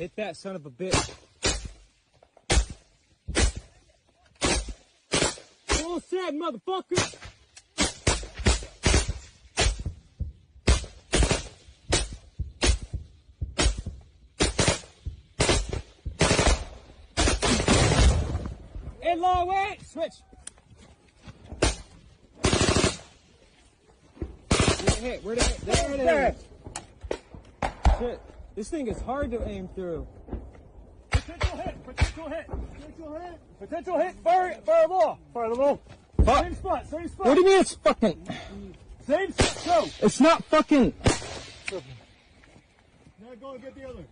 Hit that son of a bitch. All set, motherfucker. In long way. Switch. Where'd it hit? Where'd it hit? There it is. Shit. This thing is hard to aim through. Potential hit. Potential hit. Potential hit. Potential hit. Fire, fire the ball. Fire the ball. Fuck. Same spot. Same spot. What do you mean it's fucking? Same spot. Go. It's not fucking. Now go and get the other.